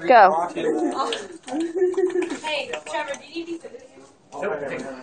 Go. Hey, Trevor, do you need to...